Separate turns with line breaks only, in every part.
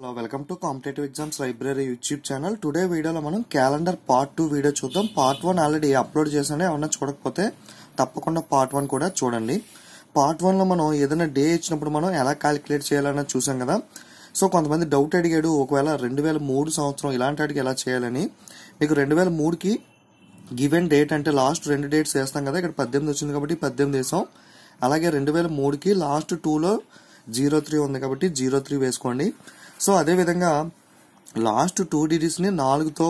Hello welcome to competitive exams library YouTube channel today వీడియోలో మనం calendar part two video చూద్దాం. Part one already upload చేసాను ఏమన్నా చూడకపోతే తప్పకుండా పార్ట్ వన్ కూడా చూడండి. పార్ట్ వన్లో మనం ఏదైనా డే ఇచ్చినప్పుడు మనం ఎలా క్యాలిక్యులేట్ చేయాలన్నా చూసాం కదా. సో కొంతమంది డౌట్ అడిగాడు ఒకవేళ రెండు వేల మూడు సంవత్సరం ఇలాంటి వాటికి ఎలా చేయాలని. మీకు రెండు వేల మూడుకి గివెన్ డేట్ అంటే లాస్ట్ రెండు డేట్స్ వేస్తాం కదా ఇక్కడ పద్దెనిమిది వచ్చింది కాబట్టి పద్దెనిమిది వేసాం. అలాగే రెండు వేల మూడుకి లాస్ట్ టూలో జీరో త్రీ ఉంది కాబట్టి జీరో త్రీ వేసుకోండి. సో అదే విధంగా లాస్ట్ టూ డిజిట్స్ని నాలుగుతో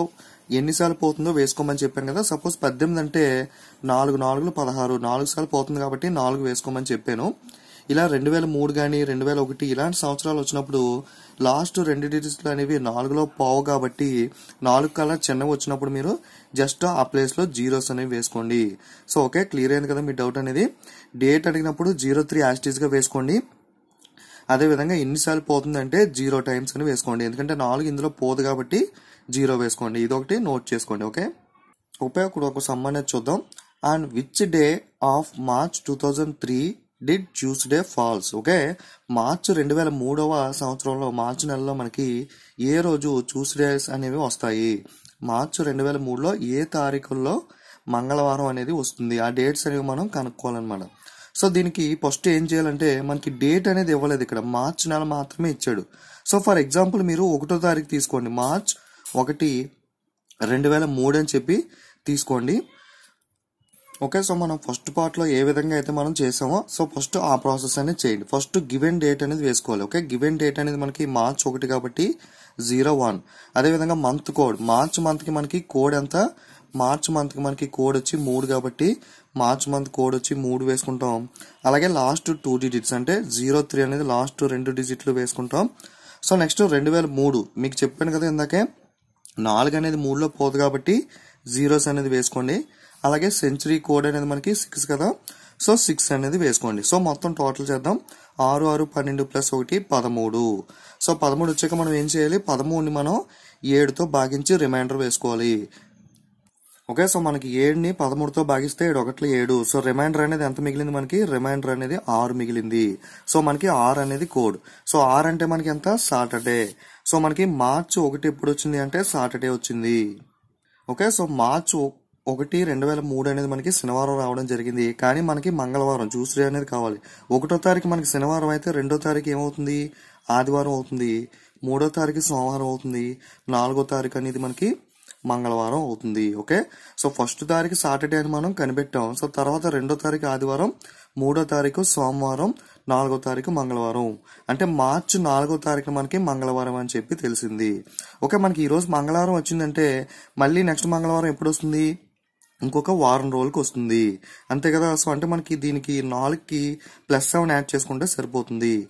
ఎన్నిసార్లు పోతుందో వేసుకోమని చెప్పాను కదా. సపోజ్ పద్దెనిమిది అంటే నాలుగు నాలుగులు పదహారు నాలుగు సార్లు పోతుంది కాబట్టి నాలుగు వేసుకోమని చెప్పాను. ఇలా రెండు వేల మూడు కానీ రెండు వేల ఒకటి ఇలాంటి సంవత్సరాలు వచ్చినప్పుడు లాస్ట్ రెండు డిజిట్లు అనేవి నాలుగులో పోవు కాబట్టి నాలుగు కల్లా చిన్నవి వచ్చినప్పుడు మీరు జస్ట్ ఆ ప్లేస్లో జీరోస్ అనేవి వేసుకోండి. సో ఓకే క్లియర్ అయింది కదా మీ డౌట్ అనేది? డేట్ అడిగినప్పుడు జీరో త్రీ యాస్టీస్గా వేసుకోండి. అదే విధంగా ఎన్నిసార్లు పోతుందంటే జీరో టైమ్స్ అని వేసుకోండి. ఎందుకంటే నాలుగు ఇందులో పోదు కాబట్టి జీరో వేసుకోండి. ఇది ఒకటి నోట్ చేసుకోండి ఓకే? ఉపయోగకుడు ఒక సంబంధం చూద్దాం. And which day of March two thousand three did Tuesday falls okay? March రెండు వేల మూడవ సంవత్సరంలో మార్చి నెలలో మనకి ఏ రోజు ట్యూస్డేస్ అనేవి వస్తాయి? మార్చ్ రెండు వేల మూడులో ఏ తారీఖుల్లో మంగళవారం అనేది వస్తుంది? ఆ డేట్స్ అనేవి మనం కనుక్కోవాలన్నమాట. సో దీనికి ఫస్ట్ ఏం చేయాలంటే మనకి డేట్ అనేది ఇవ్వలేదు ఇక్కడ. మార్చ్ నెల మాత్రమే ఇచ్చాడు. సో ఫర్ ఎగ్జాంపుల్ మీరు ఒకటో తారీఖు తీసుకోండి. మార్చ్ ఒకటి రెండు వేల మూడు అని చెప్పి తీసుకోండి. ఓకే సో మనం ఫస్ట్ పార్ట్లో ఏ విధంగా అయితే మనం చేసామో సో ఫస్ట్ ఆ ప్రాసెస్ అనేది చేయండి. ఫస్ట్ గివెన్ డేట్ అనేది వేసుకోవాలి. ఓకే గివెన్ డేట్ అనేది మనకి మార్చ్ ఒకటి కాబట్టి జీరో వన్. అదేవిధంగా మంత్ కోడ్. మార్చ్ మంత్కి మనకి కోడ్ ఎంత? మార్చ్ మంత్కి మనకి కోడ్ వచ్చి మూడు కాబట్టి మార్చ్ మంత్ కోడ్ వచ్చి మూడు వేసుకుంటాం. అలాగే లాస్ట్ టూ డిజిట్స్ అంటే జీరో త్రీ అనేది లాస్ట్ రెండు డిజిట్లు వేసుకుంటాం. సో నెక్స్ట్ రెండు వేల మూడు. మీకు చెప్పాను కదా ఇందాకే. నాలుగు అనేది మూడులో పోదు కాబట్టి జీరోస్ అనేది వేసుకోండి. అలాగే సెంచరీ కోడ్ అనేది మనకి సిక్స్ కదా. సో సిక్స్ అనేది వేసుకోండి. సో మొత్తం టోటల్ చేద్దాం. ఆరు ఆరు పన్నెండు ప్లస్ ఒకటి పదమూడు. సో పదమూడు వచ్చాక మనం ఏం చేయాలి? పదమూడుని మనం ఏడుతో భాగించి రిమైండర్ వేసుకోవాలి. ఓకే సో మనకి ఏడుని పదమూడుతో భాగిస్తే ఏడు ఒకట్లు ఏడు. సో రిమైండర్ అనేది ఎంత మిగిలింది మనకి? రిమైండర్ అనేది ఆరు మిగిలింది. సో మనకి ఆరు అనేది కోడ్. సో ఆరు అంటే మనకి ఎంత? సాటర్డే. సో మనకి మార్చ్ ఒకటి ఎప్పుడు వచ్చింది అంటే సాటర్డే వచ్చింది. ఓకే? సో మార్చ్ ఒకటి రెండు వేల మూడు అనేది మనకి శనివారం రావడం జరిగింది. కానీ మనకి మంగళవారం చూసే అనేది కావాలి. ఒకటో తారీఖు మనకి శనివారం అయితే రెండో తారీఖు ఏమవుతుంది? ఆదివారం అవుతుంది. మూడో తారీఖు సోమవారం అవుతుంది. నాలుగో తారీఖు అనేది మనకి మంగళవారం అవుతుంది ఓకే? సో ఫస్ట్ తారీఖు సాటర్డే అని మనం కనిపెట్టాం. సో తర్వాత రెండో తారీఖు ఆదివారం మూడో తారీఖు సోమవారం నాలుగో తారీఖు మంగళవారం. అంటే మార్చి నాలుగో తారీఖు మనకి మంగళవారం అని చెప్పి తెలిసింది. ఓకే మనకి ఈరోజు మంగళవారం వచ్చిందంటే మళ్ళీ నెక్స్ట్ మంగళవారం ఎప్పుడు వస్తుంది? ఇంకొక వారం రోజులకి వస్తుంది. అంతే కదా? సో అంటే మనకి దీనికి నాలుగుకి ప్లస్ సెవెన్ యాడ్ చేసుకుంటే సరిపోతుంది.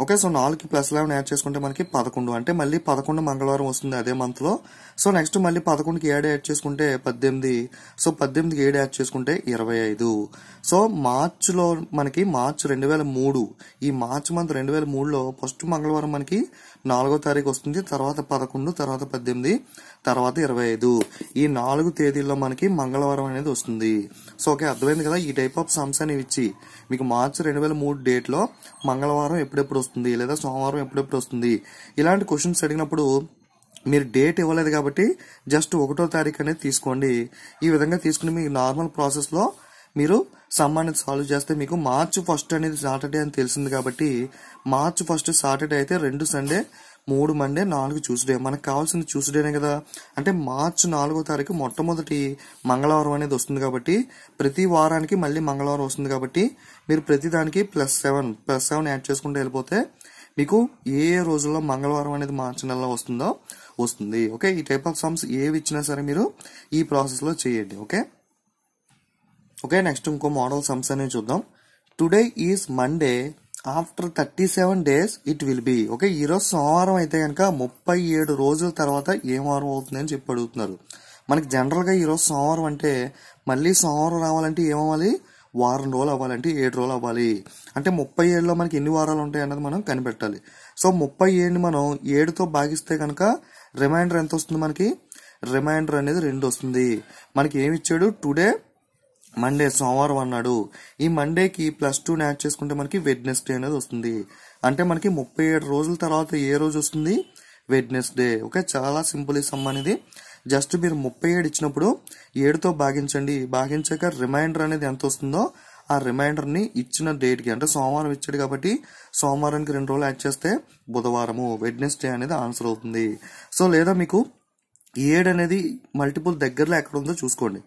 ఓకే సో నాలుగు ప్లస్ లెవెన్ యాడ్ చేసుకుంటే మనకి పదకొండు. అంటే మళ్ళీ పదకొండు మంగళవారం వస్తుంది అదే మంత్లో. సో నెక్స్ట్ మళ్ళీ పదకొండుకి ఏడు యాడ్ చేసుకుంటే పద్దెనిమిది. సో పద్దెనిమిదికి ఏడు యాడ్ చేసుకుంటే ఇరవై ఐదు. సో మార్చ్లో మనకి మార్చ్ రెండు వేల మూడు. ఈ మార్చ్ మంత్ రెండు వేల మూడులో ఫస్ట్ మంగళవారం మనకి నాలుగో తారీఖు వస్తుంది తర్వాత పదకొండు తర్వాత పద్దెనిమిది తర్వాత ఇరవై ఐదు ఈ నాలుగు తేదీల్లో మనకి మంగళవారం అనేది వస్తుంది. సో ఓకే అర్థమైంది కదా? ఈ టైప్ ఆఫ్ సమ్స్ అనేవి ఇచ్చి మీకు మార్చి రెండు వేల మూడు డేట్లో మంగళవారం ఎప్పుడెప్పుడు వస్తుంది లేదా సోమవారం ఎప్పుడెప్పుడు వస్తుంది? ఇలాంటి క్వశ్చన్స్ అడిగినప్పుడు మీరు డేట్ ఇవ్వలేదు కాబట్టి జస్ట్ ఒకటో తారీఖు అనేది తీసుకోండి. ఈ విధంగా తీసుకుని మీ నార్మల్ ప్రాసెస్లో మీరు సమ్ అనేది సాల్వ్ చేస్తే మీకు మార్చ్ ఫస్ట్ అనేది సాటర్డే అని తెలిసింది కాబట్టి మార్చ్ ఫస్ట్ సాటర్డే అయితే రెండు సండే మూడు మండే నాలుగు చూస్డే మనకు కావాల్సింది చూస్డేనే కదా. అంటే మార్చ్ నాలుగో తారీఖు మొట్టమొదటి మంగళవారం అనేది వస్తుంది కాబట్టి ప్రతి వారానికి మళ్ళీ మంగళవారం వస్తుంది కాబట్టి మీరు ప్రతి దానికి plus seven plus seven add చేసుకుంటూ వెళ్ళిపోతే మీకు ఏ ఏ రోజుల్లో మంగళవారం అనేది మార్చి నెలలో వస్తుందో వస్తుంది. ఓకే ఈ టైప్ ఆఫ్ సమ్స్ ఏవి ఇచ్చినా సరే మీరు ఈ ప్రాసెస్లో చేయండి. ఓకే ఓకే నెక్స్ట్ ఇంకో మోడల్ సమ్స్ అనేది చూద్దాం. Today is Monday after thirty seven days it will be okay ఈరోజు సోమవారం అయితే కనుక ముప్పై ఏడు రోజుల తర్వాత ఏం వారం అవుతుంది అని చెప్పి అడుగుతున్నారు. మనకి జనరల్గా ఈరోజు సోమవారం అంటే మళ్ళీ సోమవారం రావాలంటే ఏమవ్వాలి వారం రోజులు అవ్వాలంటే ఏడు రోజులు అవ్వాలి. అంటే ముప్పై ఏడులో మనకి ఎన్ని వారాలు ఉంటాయి అన్నది మనం కనిపెట్టాలి. సో ముప్పై ఏడుని మనం ఏడుతో భాగిస్తే కనుక రిమైండర్ ఎంత వస్తుంది మనకి? రిమైండర్ అనేది రెండు వస్తుంది. మనకి ఏమి ఇచ్చాడు? టుడే మండే సోమవారం అన్నాడు. ఈ మండేకి ప్లస్ టూ యాడ్ చేసుకుంటే మనకి వెడ్నెస్డే అనేది వస్తుంది. అంటే మనకి ముప్పై ఏడు రోజుల తర్వాత ఏ రోజు వస్తుంది? వెడ్నెస్డే ఓకే చాలా సింపుల్ ఈ సమ్ అనేది. జస్ట్ మీరు ముప్పై ఏడు ఇచ్చినప్పుడు ఏడుతో భాగించండి. భాగించాక రిమైండర్ అనేది ఎంత వస్తుందో ఆ రిమైండర్ని ఇచ్చిన డేట్కి అంటే సోమవారం ఇచ్చాడు కాబట్టి సోమవారానికి రెండు రోజులు యాడ్ చేస్తే బుధవారము వెడ్నెస్డే అనేది ఆన్సర్ అవుతుంది. సో లేదా మీకు ఏడు అనేది మల్టిపుల్ దగ్గరలో ఎక్కడ ఉందో చూసుకోండి.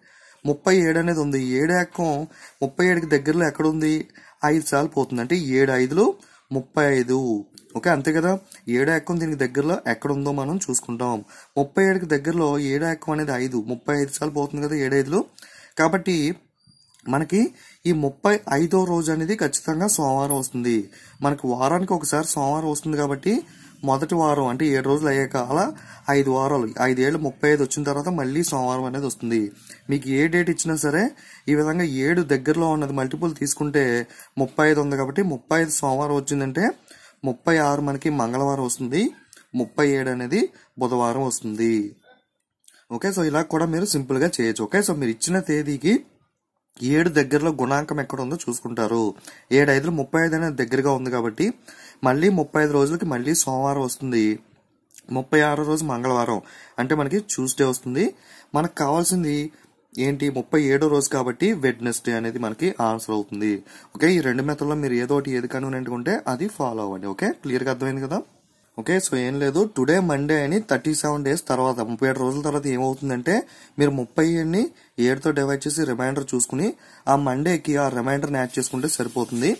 ముప్పై ఏడు అనేది ఉంది. ఏడు ఏకం ముప్పై ఏడుకి దగ్గరలో ఎక్కడ ఉంది ఐదు సార్లు పోతుంది. అంటే ఏడు ఐదులు ముప్పై ఐదు. ఓకే అంతే కదా? ఏడు ఏకం దీనికి దగ్గరలో ఎక్కడ ఉందో మనం చూసుకుంటాం. ముప్పై ఏడుకి దగ్గరలో ఏడు ఏకం అనేది ఐదు. ముప్పై ఐదు సార్లు పోతుంది కదా ఏడు ఐదులు. కాబట్టి మనకి ఈ ముప్పై ఐదో రోజు అనేది ఖచ్చితంగా సోమవారం వస్తుంది. మనకి వారానికి ఒకసారి సోమవారం వస్తుంది కాబట్టి మొదటి వారం అంటే ఏడు రోజులు అయ్యాక అలా ఐదు వారాలు ఐదేళ్ళు ముప్పై ఐదు వచ్చిన తర్వాత మళ్ళీ సోమవారం అనేది వస్తుంది. మీకు ఏ డేట్ ఇచ్చినా సరే ఈ విధంగా ఏడు దగ్గరలో ఉన్నది మల్టిపుల్ తీసుకుంటే ముప్పై ఐదు ఉంది కాబట్టి ముప్పై ఐదు సోమవారం వచ్చిందంటే ముప్పై ఆరు మనకి మంగళవారం వస్తుంది. ముప్పై ఏడు అనేది బుధవారం వస్తుంది. ఓకే సో ఇలా కూడా మీరు సింపుల్గా చేయొచ్చు. ఓకే సో మీరు ఇచ్చిన తేదీకి ఏడు దగ్గరలో గుణాంకం ఎక్కడ ఉందో చూసుకుంటారు. ఏడు ఐదులు ముప్పై ఐదు అనేది దగ్గరగా ఉంది కాబట్టి మళ్ళీ ముప్పై ఐదు రోజులకి మళ్ళీ సోమవారం వస్తుంది. ముప్పై ఆరో రోజు మంగళవారం. అంటే మనకి ట్యూస్డే వస్తుంది. మనకు కావాల్సింది ఏంటి? ముప్పై ఏడో రోజు కాబట్టి వెడ్నెస్డే అనేది మనకి ఆన్సర్ అవుతుంది. ఓకే? ఈ రెండు మెథడ్లో మీరు ఏదో ఒకటి ఏది కన్వీనెంట్ ఉంటే అది ఫాలో అవ్వండి. ఓకే? క్లియర్గా అర్థమైంది కదా? ఓకే? సో ఏం లేదు. టుడే మండే అని థర్టీ సెవెన్ డేస్ తర్వాత ముప్పై ఏడు రోజుల తర్వాత ఏమవుతుందంటే మీరు ముప్పై ఏడుని ఏడుతో డివైడ్ చేసి రిమైండర్ చూసుకుని ఆ మండేకి ఆ రిమైండర్ని యాడ్ చేసుకుంటే సరిపోతుంది.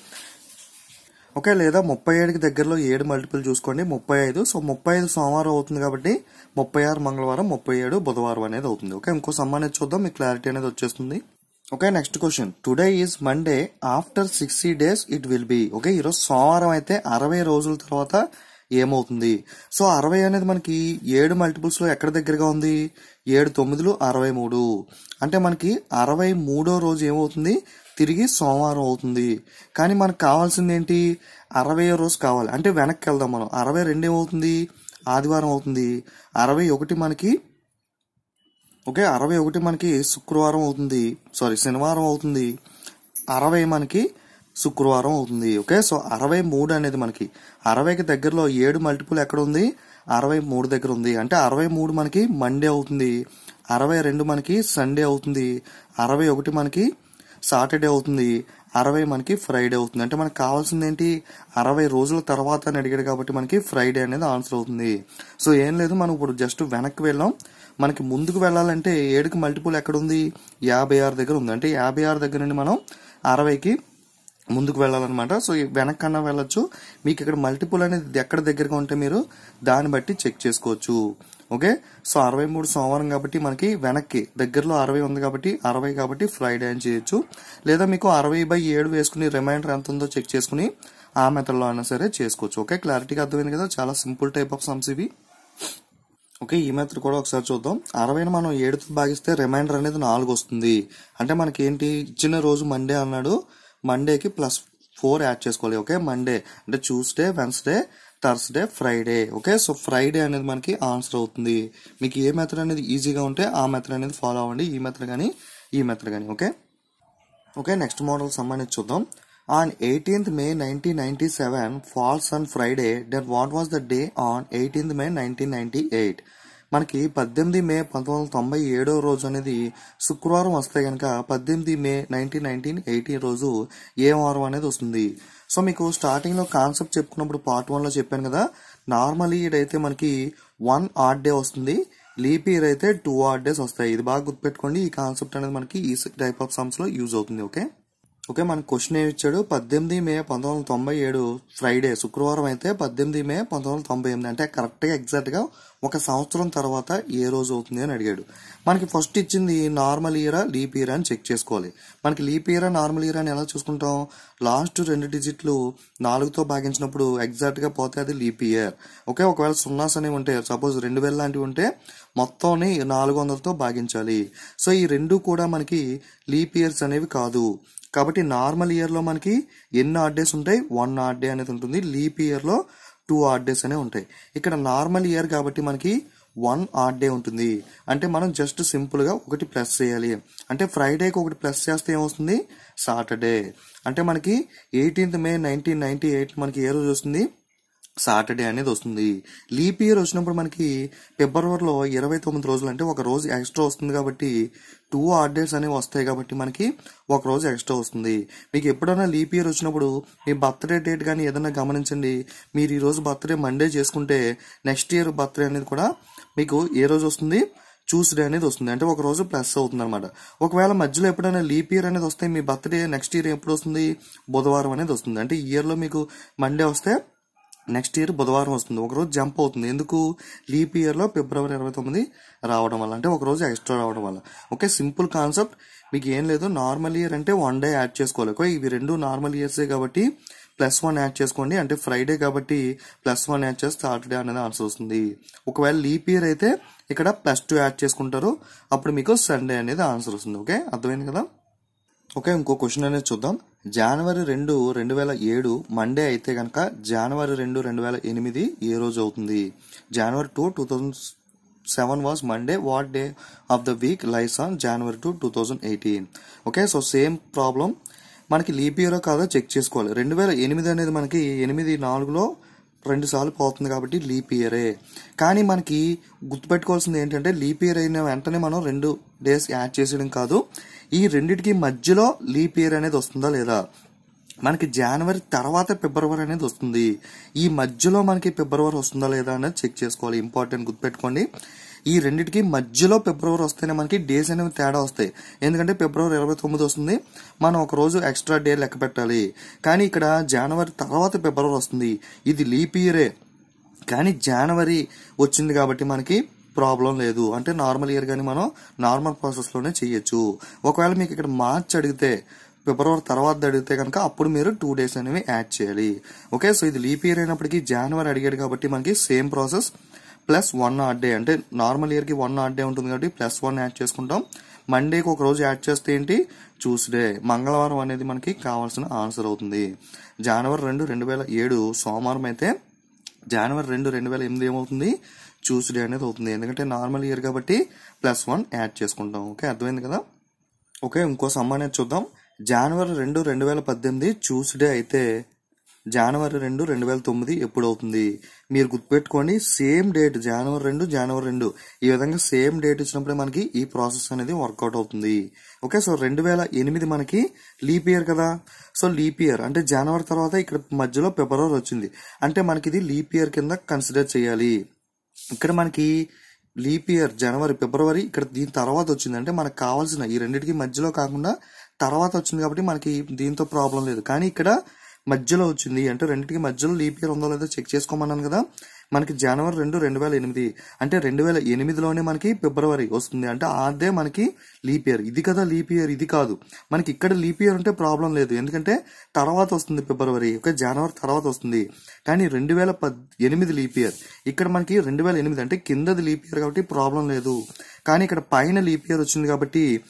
ఓకే లేదా ముప్పై ఏడుకి దగ్గరలో ఏడు మల్టిపుల్ చూసుకోండి. ముప్పై ఐదు. సో ముప్పై ఐదు సోమవారం అవుతుంది కాబట్టి ముప్పై ఆరు మంగళవారం ముప్పై ఏడు బుధవారం అనేది అవుతుంది. ఓకే ఇంకో సమ్ అనేది చూద్దాం. మీకు క్లారిటీ అనేది వచ్చేస్తుంది. Okay next question today is Monday after sixty days it will be okay ఈరోజు సోమవారం అయితే అరవై రోజుల తర్వాత ఏమవుతుంది? సో అరవై అనేది మనకి ఏడు మల్టిపుల్స్లో ఎక్కడ దగ్గరగా ఉంది? ఏడు తొమ్మిదిలు అరవై మూడు. అంటే మనకి అరవై మూడో రోజు ఏమవుతుంది? తిరిగి సోమవారం అవుతుంది. కానీ మనకు కావాల్సింది ఏంటి అరవై రోజు కావాలి. అంటే వెనక్కి వెళ్దాం మనం. అరవై రెండు ఏమవుతుంది ఆదివారం అవుతుంది. అరవై ఒకటి మనకి ఓకే అరవై ఒకటి మనకి శుక్రవారం అవుతుంది. సారీ శనివారం అవుతుంది. అరవై మనకి శుక్రవారం అవుతుంది. ఓకే సో అరవై మూడు అనేది మనకి. అరవైకి దగ్గరలో ఏడు మల్టిపుల్ ఎక్కడ ఉంది? అరవై మూడు దగ్గర ఉంది. అంటే అరవై మూడు మనకి మండే అవుతుంది. అరవై రెండు మనకి సండే అవుతుంది. అరవై ఒకటి మనకి సాటర్డే అవుతుంది అరవై మనకి ఫ్రైడే అవుతుంది. అంటే మనకు కావాల్సింది ఏంటి? అరవై రోజుల తర్వాత అని అడిగాడు కాబట్టి మనకి ఫ్రైడే అనేది ఆన్సర్ అవుతుంది. సో ఏం లేదు మనం ఇప్పుడు జస్ట్ వెనక్కి వెళ్ళాం. మనకి ముందుకు వెళ్ళాలంటే ఏడుకి మల్టిపుల్ ఎక్కడ ఉంది? యాభై ఆరు దగ్గర ఉంది. అంటే యాభై ఆరు దగ్గర నుండి మనం అరవైకి ముందుకు వెళ్ళాలన్నమాట. సో ఈ వెనక్కన్నా వెళ్ళొచ్చు. మీకు ఇక్కడ మల్టిపుల్ అనేది ఎక్కడ దగ్గరగా ఉంటే మీరు దాన్ని బట్టి చెక్ చేసుకోవచ్చు. ఓకే? సో అరవై మూడు సోమవారం కాబట్టి మనకి వెనక్కి దగ్గరలో అరవై ఉంది కాబట్టి అరవై కాబట్టి ఫ్రైడే అని చేయొచ్చు. లేదా మీకు అరవై బై ఏడు వేసుకుని రిమైండర్ ఎంత ఉందో చెక్ చేసుకుని ఆ మెథడ్లో అయినా సరే చేసుకోవచ్చు. ఓకే? క్లారిటీగా అర్థమైంది కదా? చాలా సింపుల్ టైప్ ఆఫ్ సమ్స్ ఇవి. ఓకే ఈ మెథడ్ కూడా ఒకసారి చూద్దాం. అరవైని మనం ఏడుతో భాగిస్తే రిమైండర్ అనేది నాలుగు వస్తుంది. అంటే మనకి ఏంటి? ఇచ్చిన రోజు మండే అన్నాడు. మండేకి ప్లస్ ఫోర్ యాడ్ చేసుకోవాలి. ఓకే? మండే అంటే Tuesday Wednesday Thursday Friday okay so Friday అనేది మనకి ఆన్సర్ అవుతుంది. మీకు ఏ మెథడ్ అనేది ఈజీగా ఉంటే ఆ మెథడ్ అనేది ఫాలో అవ్వండి. ఈ మెథడ్ కానీ ఈ మెథడ్ కానీ ఓకే ఓకే నెక్స్ట్ మోడల్ సంబంధించి చూద్దాం. On eighteenth May nineteen ninety seven falls on Friday then what was the day on eighteenth May nineteen ninety eight మనకి పద్దెనిమిది మే పంతొమ్మిది వందల తొంభై ఏడో రోజు అనేది శుక్రవారం వస్తే కనుక పద్దెనిమిది మే నైన్టీన్ నైన్టీన్ ఎయిటీ రోజు ఏ వారం అనేది వస్తుంది. సో మీకు స్టార్టింగ్లో కాన్సెప్ట్ చెప్పుకున్నప్పుడు పార్ట్ వన్లో చెప్పాను కదా. నార్మలీ ఇదైతే మనకి వన్ ఆడ్ డే వస్తుంది. లీప్ ఇయర్ అయితే టూ ఆడ్ డేస్ వస్తాయి. ఇది బాగా గుర్తుపెట్టుకోండి. ఈ కాన్సెప్ట్ అనేది మనకి ఈ టైప్ ఆఫ్ సమ్స్లో యూజ్ అవుతుంది ఓకే ఓకే మనకు క్వశ్చన్ ఏమి ఇచ్చాడు? పద్దెనిమిది మే పంతొమ్మిది వందల తొంభై ఏడు ఫ్రైడే శుక్రవారం అయితే పద్దెనిమిది మే పంతొమ్మిది వందల తొంభై ఎనిమిది అంటే కరెక్ట్గా ఎగ్జాక్ట్గా ఒక సంవత్సరం తర్వాత ఏ రోజు అవుతుంది అని అడిగాడు. మనకి ఫస్ట్ ఇచ్చింది నార్మల్ ఇయరా లీప్ ఇయర్ అని చెక్ చేసుకోవాలి. మనకి లీప్ ఇయర్ నార్మల్ ఇయర్ అని ఎలా చూసుకుంటాం? లాస్ట్ రెండు డిజిట్లు నాలుగుతో భాగించినప్పుడు ఎగ్జాక్ట్గా పోతే అది లీప్ ఇయర్ ఓకే ఒకవేళ సున్నాస్ అనేవి ఉంటే సపోజ్ రెండు వేల లాంటివి ఉంటే మొత్తాన్ని నాలుగు వందలతో భాగించాలి. సో ఈ రెండు కూడా మనకి లీప్ ఇయర్స్ అనేవి కాదు. కాబట్టి నార్మల్ ఇయర్లో మనకి ఎన్ని ఆడ్ డేస్ ఉంటాయి? వన్ ఆడ్ డే అనేది ఉంటుంది. లీప్ ఇయర్లో టూ ఆడ్ డేస్ అనే ఉంటాయి. ఇక్కడ నార్మల్ ఇయర్ కాబట్టి మనకి వన్ ఆడ్ డే ఉంటుంది. అంటే మనం జస్ట్ సింపుల్గా ఒకటి ప్లస్ చేయాలి. అంటే ఫ్రైడేకి ఒకటి ప్లస్ చేస్తే ఏమొస్తుంది? సాటర్డే అంటే మనకి eighteenth May nineteen ninety eight మనకి ఏ రోజు వస్తుంది? సాటర్డే అనేది వస్తుంది. లీప్ ఇయర్ వచ్చినప్పుడు మనకి ఫిబ్రవరిలో ఇరవై తొమ్మిది రోజులు అంటే ఒక రోజు ఎక్స్ట్రా వస్తుంది కాబట్టి టూ ఆడ్ డేస్ అనేవి వస్తాయి కాబట్టి మనకి ఒక రోజు ఎక్స్ట్రా వస్తుంది. మీకు ఎప్పుడైనా లీప్ ఇయర్ వచ్చినప్పుడు మీ బర్త్డే డేట్ కానీ ఏదైనా గమనించండి. మీరు ఈరోజు బర్త్డే మండే చేసుకుంటే నెక్స్ట్ ఇయర్ బర్త్డే అనేది కూడా మీకు ఏ రోజు వస్తుంది? ట్యూస్డే అనేది వస్తుంది. అంటే ఒక రోజు ప్లస్ అవుతుంది అనమాట ఒకవేళ మధ్యలో ఎప్పుడైనా లీప్ ఇయర్ అనేది వస్తే మీ బర్త్డే నెక్స్ట్ ఇయర్ ఎప్పుడు వస్తుంది? బుధవారం అనేది వస్తుంది. అంటే ఇయర్లో మీకు మండే వస్తే నెక్స్ట్ ఇయర్ బుధవారం వస్తుంది. ఒక రోజు జంప్ అవుతుంది. ఎందుకు? లీప్ ఇయర్లో ఫిబ్రవరి ఇరవై తొమ్మిది రావడం వల్ల. అంటే ఒక రోజు ఎక్స్ట్రా రావడం వల్ల. Okay simple concept. మీకు ఏం లేదు. నార్మల్ ఇయర్ అంటే వన్ డే యాడ్ చేసుకోవాలి. ఓకే ఇవి రెండు నార్మల్ ఇయర్సే కాబట్టి ప్లస్ వన్ యాడ్ చేసుకోండి. అంటే ఫ్రైడే కాబట్టి ప్లస్ వన్ యాడ్ చేస్తే సాటర్డే అనేది ఆన్సర్ వస్తుంది. ఒకవేళ లీప్ ఇయర్ అయితే ఇక్కడ ప్లస్ టూ యాడ్ చేసుకుంటారు. అప్పుడు మీకు సండే అనేది ఆన్సర్ వస్తుంది. ఓకే అర్థమైంది కదా? ఓకే ఇంకో క్వశ్చన్ అనేది చూద్దాం. జనవరి రెండు రెండు వేల ఏడు మండే అయితే కనుక జనవరి రెండు రెండు వేల ఎనిమిది ఏ రోజు అవుతుంది? January two two thousand seven was Monday what day of the week lies on January two two thousand eighteen okay so same problem మనకి లీప్ ఇయర్ కాదో? చెక్ చేసుకోవాలి. రెండు వేల ఎనిమిది అనేది మనకి ఎనిమిది నాలుగులో రెండు సార్లు పోతుంది కాబట్టి లీప్ ఇయరే. కానీ మనకి గుర్తుపెట్టుకోవాల్సింది ఏంటంటే లీప్ ఇయర్ అయిన వెంటనే మనం రెండు డేస్ యాడ్ చేసేయడం కాదు. ఈ రెండిటికి మధ్యలో లీప్ ఇయర్ అనేది వస్తుందా లేదా? మనకి జనవరి తర్వాత ఫిబ్రవరి అనేది వస్తుంది. ఈ మధ్యలో మనకి ఫిబ్రవరి వస్తుందా లేదా అనేది చెక్ చేసుకోవాలి. ఇంపార్టెంట్ గుర్తుపెట్టుకోండి. ఈ రెండింటికి మధ్యలో ఫిబ్రవరి వస్తేనే మనకి డేస్ అనేవి తేడా వస్తాయి. ఎందుకంటే ఫిబ్రవరి ఇరవై తొమ్మిది వస్తుంది. మనం ఒక రోజు ఎక్స్ట్రా డే లెక్క పెట్టాలి. కానీ ఇక్కడ జనవరి తర్వాత ఫిబ్రవరి వస్తుంది. ఇది లీప్ ఇయరే కానీ జనవరి వచ్చింది కాబట్టి మనకి ప్రాబ్లం లేదు. అంటే నార్మల్ ఇయర్ కానీ మనం నార్మల్ ప్రాసెస్లోనే చేయొచ్చు. ఒకవేళ మీకు ఇక్కడ మార్చ్ అడిగితే ఫిబ్రవరి తర్వాత అడిగితే కనుక అప్పుడు మీరు టూ డేస్ అనేవి యాడ్ చేయాలి. ఓకే సో ఇది లీప్ ఇయర్ అయినప్పటికీ జనవరి అడిగాడు కాబట్టి మనకి same process plus one odd day అంటే నార్మల్ ఇయర్కి వన్ ఆర్ డే ఉంటుంది కాబట్టి ప్లస్ వన్ యాడ్ చేసుకుంటాం. మండేకి ఒక రోజు యాడ్ చేస్తే ఏంటి? ట్యూస్డే మంగళవారం అనేది మనకి కావాల్సిన ఆన్సర్ అవుతుంది. జనవరి రెండు రెండు వేల ఏడు సోమవారం అయితే జనవరి రెండు రెండు వేల ఎనిమిది ఏమవుతుంది? ట్యూస్డే అనేది అవుతుంది. ఎందుకంటే నార్మల్ ఇయర్ కాబట్టి ప్లస్ వన్ యాడ్ చేసుకుంటాం. ఓకే అర్థమైంది కదా? ఓకే ఇంకో సమ్ అనేది చూద్దాం. జనవరి రెండు రెండు వేల పద్దెనిమిది ట్యూస్డే అయితే జనవరి రెండు రెండు వేల తొమ్మిది ఎప్పుడు అవుతుంది మీరు గుర్తుపెట్టుకోండి సేమ్ డేట్ జనవరి రెండు జనవరి రెండు. ఈ విధంగా సేమ్ డేట్ ఇచ్చినప్పుడే మనకి ఈ ప్రాసెస్ అనేది వర్కౌట్ అవుతుంది. ఓకే సో రెండు వేల ఎనిమిది మనకి లీప్ ఇయర్ కదా? సో లీప్ ఇయర్ అంటే జనవరి తర్వాత ఇక్కడ మధ్యలో ఫిబ్రవరి వచ్చింది. అంటే మనకి ఇది లీప్ ఇయర్ కింద కన్సిడర్ చేయాలి. ఇక్కడ మనకి లీప్ ఇయర్ జనవరి ఫిబ్రవరి ఇక్కడ దీని తర్వాత వచ్చింది. అంటే మనకు కావాల్సిన ఈ రెండింటికి మధ్యలో కాకుండా తర్వాత వచ్చింది కాబట్టి మనకి దీంతో ప్రాబ్లం లేదు. కానీ ఇక్కడ మధ్యలో వచ్చింది. అంటే రెండింటికి మధ్యలో లీప్ ఇయర్ ఉందో లేదో చెక్ చేసుకోమన్నాను కదా. మనకి జనవరి రెండు రెండు వేల ఎనిమిది. అంటే రెండు వేల ఎనిమిదిలోనే మనకి ఫిబ్రవరి వస్తుంది. అంటే అదే మనకి లీప్ ఇయర్ ఇది కదా లీప్ ఇయర్ ఇది కాదు. మనకి ఇక్కడ లీప్ ఇయర్ ఉంటే ప్రాబ్లం లేదు. ఎందుకంటే తర్వాత వస్తుంది ఫిబ్రవరి ఒక జనవరి తర్వాత వస్తుంది. కానీ రెండు వేల పద్ ఎనిమిది లీప్ ఇయర్ ఇక్కడ మనకి రెండు వేల ఎనిమిది. అంటే కిందది లీప్ ఇయర్ కాబట్టి ప్రాబ్లం లేదు. కానీ ఇక్కడ పైన లీప్ ఇయర్ వచ్చింది కాబట్టి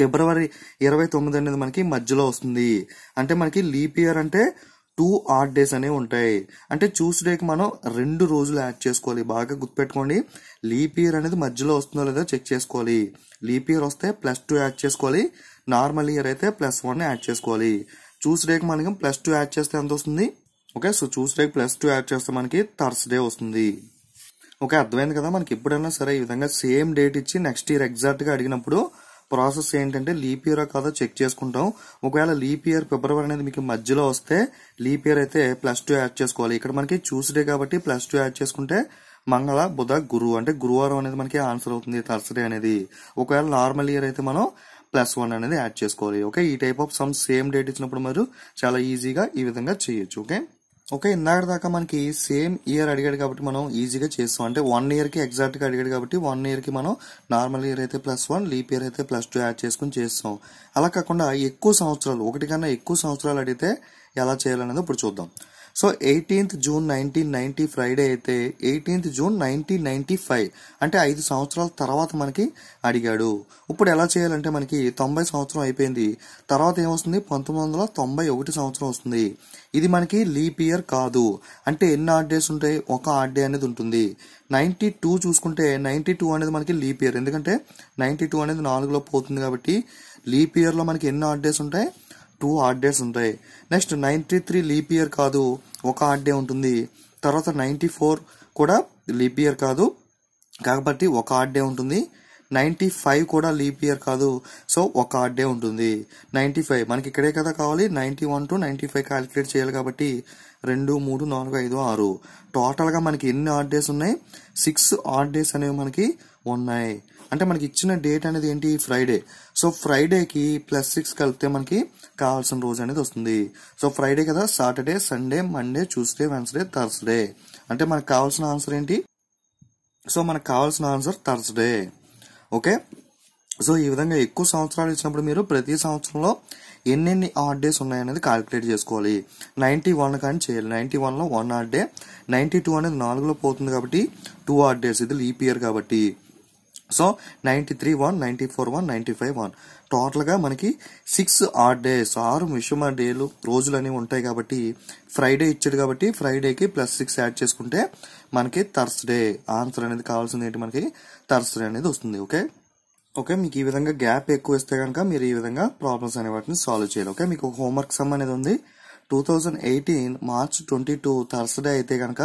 ఫిబ్రవరి ఇరవై తొమ్మిది అనేది మనకి మధ్యలో వస్తుంది. అంటే మనకి లీప్ ఇయర్ అంటే టూ ఆడ్ డేస్ అనేవి ఉంటాయి. అంటే ట్యూస్డేకి మనం రెండు రోజులు యాడ్ చేసుకోవాలి. బాగా గుర్తుపెట్టుకోండి. లీప్ ఇయర్ అనేది మధ్యలో వస్తుందో లేదో చెక్ చేసుకోవాలి. లీప్ ఇయర్ వస్తే ప్లస్ టూ యాడ్ చేసుకోవాలి. నార్మల్ ఇయర్ అయితే ప్లస్ వన్ యాడ్ చేసుకోవాలి. ట్యూస్డేకి మనకి ప్లస్ టూ యాడ్ చేస్తే ఎంత వస్తుంది? ఓకే సో ట్యూస్డేకి ప్లస్ టూ యాడ్ చేస్తే మనకి థర్స్డే వస్తుంది. ఓకే అర్థమైంది కదా? మనకి ఎప్పుడైనా సరే ఈ విధంగా సేమ్ డేట్ ఇచ్చి నెక్స్ట్ ఇయర్ ఎగ్జాక్ట్గా అడిగినప్పుడు ప్రాసెస్ ఏంటంటే లీప్ ఇయర్ కాదో చెక్ చేసుకుంటాం. ఒకవేళ లీప్ ఇయర్ ఫిబ్రవరి అనేది మీకు మధ్యలో వస్తే లీప్ ఇయర్ అయితే ప్లస్ టూ యాడ్ చేసుకోవాలి. ఇక్కడ మనకి ట్యూస్డే కాబట్టి ప్లస్ టూ యాడ్ చేసుకుంటే మంగళ బుధ గురు అంటే గురువారం అనేది మనకి ఆన్సర్ అవుతుంది థర్స్డే అనేది. ఒకవేళ నార్మల్ ఇయర్ అయితే మనం ప్లస్ వన్ అనేది యాడ్ చేసుకోవాలి. ఓకే? ఈ type of sum same date ఇచ్చినప్పుడు మీరు చాలా ఈజీగా ఈ విధంగా చేయొచ్చు. ఓకే? ఓకే ఇందాక దాకా మనకి సేమ్ ఇయర్ అడిగాడు కాబట్టి మనం ఈజీగా చేస్తాం. అంటే వన్ ఇయర్కి ఎగ్జాక్ట్గా అడిగాడు కాబట్టి వన్ ఇయర్కి మనం నార్మల్ ఇయర్ అయితే ప్లస్ వన్ లీప్ ఇయర్ అయితే ప్లస్ టూ యాడ్ చేసుకుని చేస్తాం. అలా కాకుండా ఎక్కువ సంవత్సరాలు ఒకటి కన్నా ఎక్కువ సంవత్సరాలు అడిగితే ఎలా చేయాలనేది ఇప్పుడు చూద్దాం. So eighteenth June nineteen ninety Friday అయితే eighteenth June nineteen ninety five అంటే ఐదు సంవత్సరాల తర్వాత మనకి అడిగాడు. ఇప్పుడు ఎలా చేయాలంటే మనకి తొంభై సంవత్సరం అయిపోయింది. తర్వాత ఏమొస్తుంది? పంతొమ్మిది వందల తొంభై ఒకటి సంవత్సరం వస్తుంది. ఇది మనకి లీప్ ఇయర్ కాదు. అంటే ఎన్ని ఆడ్ డేస్ ఉంటాయి? ఒక ఆడ్ డే అనేది ఉంటుంది. నైన్టీ టూ చూసుకుంటే నైన్టీ టూ అనేది మనకి లీప్ ఇయర్. ఎందుకంటే నైన్టీ టూ అనేది నాలుగులో పోతుంది కాబట్టి లీప్ ఇయర్లో మనకి ఎన్ని ఆడ్ డేస్ ఉంటాయి? టూ ఆడ్ డేస్ ఉంటాయి. Next ninety three leap year కాదు ఒక ఆడ్ డే ఉంటుంది. తర్వాత నైంటీ ఫోర్ కూడా లీప్ ఇయర్ కాదు కాబట్టి ఒక ఆడ్ డే ఉంటుంది. నైంటీ ఫైవ్ కూడా లీప్ ఇయర్ కాదు సో ఒక ఆడ్ డే ఉంటుంది. నైంటీ ఫైవ్ మనకి ఇక్కడే కదా కావాలి ninety one to ninety five calculate చేయాలి కాబట్టి రెండు మూడు నాలుగు ఐదు ఆరు. టోటల్గా మనకి ఎన్ని ఆడ్ డేస్ ఉన్నాయి? సిక్స్ ఆడ్ డేస్ అనేవి మనకి ఉన్నాయి. అంటే మనకి ఇచ్చిన డేట్ అనేది ఏంటి? ఫ్రైడే సో ఫ్రైడేకి ప్లస్ సిక్స్ కలిపితే మనకి కావాల్సిన రోజు అనేది వస్తుంది. సో ఫ్రైడే కదా? Saturday Sunday Monday Tuesday Wednesday Thursday అంటే మనకు కావాల్సిన ఆన్సర్ ఏంటి? సో మనకు కావాల్సిన ఆన్సర్ థర్స్డే ఓకే సో ఈ విధంగా ఎక్కువ సంవత్సరాలు ఇచ్చినప్పుడు మీరు ప్రతి సంవత్సరంలో ఎన్నెన్ని ఆడ్ డేస్ ఉన్నాయనేది క్యాలిక్యులేట్ చేసుకోవాలి. నైంటీ వన్ కానీ చేయాలి. నైంటీ వన్లో one odd day ninety two అనేది నాలుగులో పోతుంది కాబట్టి టూ ఆడ్ డేస్ ఇది లీప్ ఇయర్ కాబట్టి. So ninety three one ninety four one ninety five one. టోటల్గా మనకి సిక్స్ ఆడ్ డేస్ ఆరు మిషమ డేలు రోజులు అనేవి ఉంటాయి కాబట్టి ఫ్రైడే ఇచ్చాడు కాబట్టి ఫ్రైడేకి ప్లస్ సిక్స్ యాడ్ చేసుకుంటే మనకి థర్స్డే ఆన్సర్ అనేది కావాల్సింది ఏంటి మనకి? థర్స్డే అనేది వస్తుంది ఓకే? ఓకే మీకు ఈ విధంగా గ్యాప్ ఎక్కువ ఇస్తే కనుక మీరు ఈ విధంగా ప్రాబ్లమ్స్ అనే వాటిని సాల్వ్ చేయాలి ఓకే? మీకు హోంవర్క్ సమ్ అనేది ఉంది. Two thousand eighteen March twenty two Thursday అయితే కనుక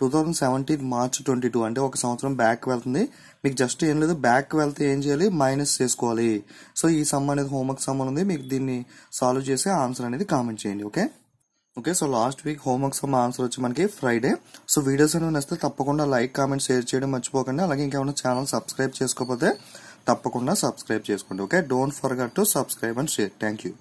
two thousand seventeen March twenty two. అంటే ఒక సంవత్సరం బ్యాక్ వెళ్తుంది. మీకు జస్ట్ ఏం లేదు బ్యాక్ వెళ్తే ఏం చేయాలి? మైనస్ చేసుకోవాలి. సో ఈ సమ్ అనేది హోంవర్క్ సమ్ ఉంది మీకు దీన్ని సాల్వ్ చేసి ఆన్సర్ అనేది కామెంట్ చేయండి okay okay so last week homework sum answer వచ్చి మనకి ఫ్రైడే సో వీడియోస్ అనేవి నచ్చితే తప్పకుండా లైక్ కామెంట్ షేర్ చేయడం మర్చిపోకండి. అలాగే ఇంకేమైనా ఛానల్ సబ్స్క్రైబ్ చేసుకోకపోతే తప్పకుండా సబ్స్క్రైబ్ చేసుకోండి okay don't forget to subscribe and share thank you